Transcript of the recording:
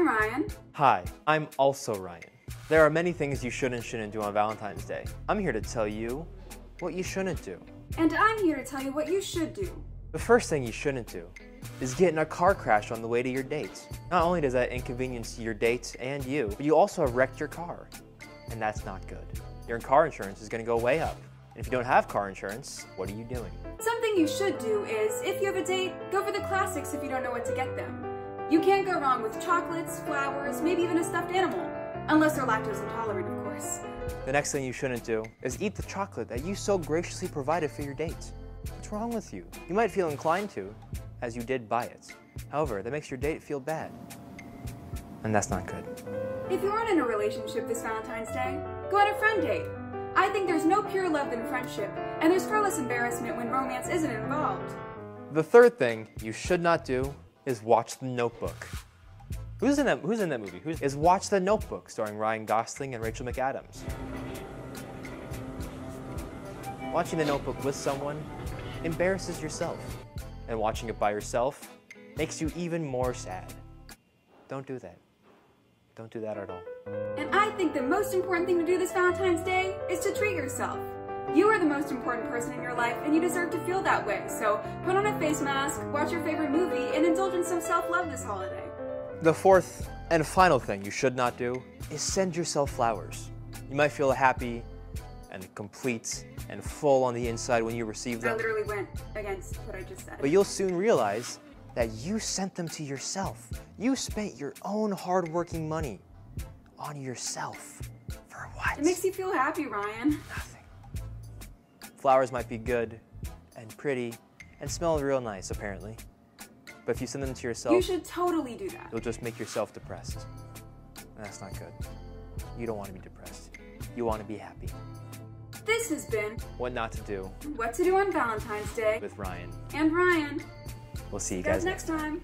I'm Ryan. Hi, I'm also Ryan. There are many things you should and shouldn't do on Valentine's Day. I'm here to tell you what you shouldn't do. And I'm here to tell you what you should do. The first thing you shouldn't do is get in a car crash on the way to your date. Not only does that inconvenience your date and you, but you also have wrecked your car. And that's not good. Your car insurance is going to go way up. And if you don't have car insurance, what are you doing? Something you should do is, if you have a date, go for the classics if you don't know what to get them. You can't go wrong with chocolates, flowers, maybe even a stuffed animal. Unless they're lactose intolerant, of course. The next thing you shouldn't do is eat the chocolate that you so graciously provided for your date. What's wrong with you? You might feel inclined to, as you did buy it. However, that makes your date feel bad. And that's not good. If you aren't in a relationship this Valentine's Day, go on a friend date. I think there's no pure love than friendship, and there's far less embarrassment when romance isn't involved. The third thing you should not do is watch The Notebook. Who's in that, who's in that movie? Who's, is Watch the Notebook, starring Ryan Gosling and Rachel McAdams. Watching The Notebook with someone embarrasses yourself, and watching it by yourself makes you even more sad. Don't do that. Don't do that at all. And I think the most important thing to do this Valentine's Day is to treat yourself. You are the most important person in your life and you deserve to feel that way. So put on a face mask, watch your favorite movie, and indulge in some self-love this holiday. The fourth and final thing you should not do is send yourself flowers. You might feel happy and complete and full on the inside when you receive them. I literally went against what I just said. but you'll soon realize that you sent them to yourself. You spent your own hard-working money on yourself. For what? It makes you feel happy, Ryan. Flowers might be good and pretty and smell real nice, apparently. But if you send them to yourself, You should totally do that. you'll just make yourself depressed. And that's not good. You don't want to be depressed. You want to be happy. This has been What not to do What to Do on Valentine's Day with Ryan. and Ryan. We'll see you Guys, guys next time.